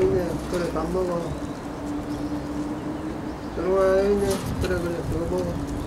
있네. 그래, 밥 먹어. 들어와, 있네. 그래, 그래, 그거 먹어.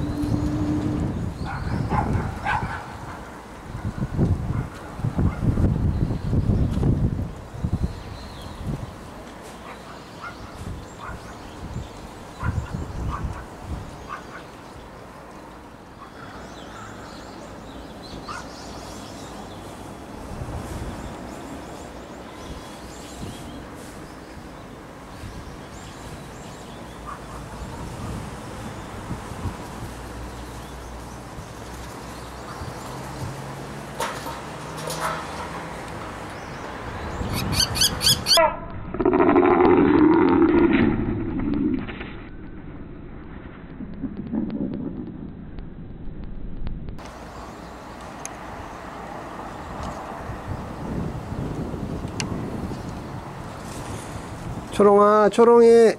초롱아, 초롱이.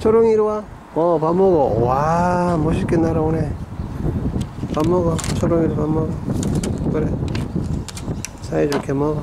초롱이 이리 와. 어, 밥 먹어. 와, 멋있게 날아오네. 밥 먹어. 초롱이도 밥 먹어. 그래. 사이좋게 먹어.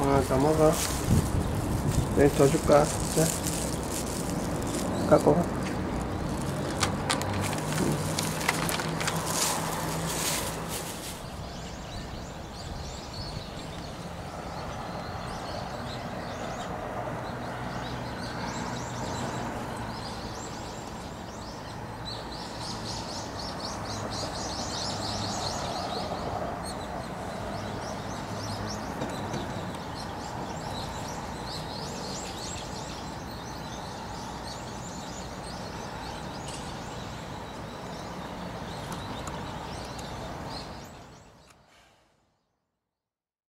와, 다 먹어. 네, 더 줄까? 자. 갖고 가.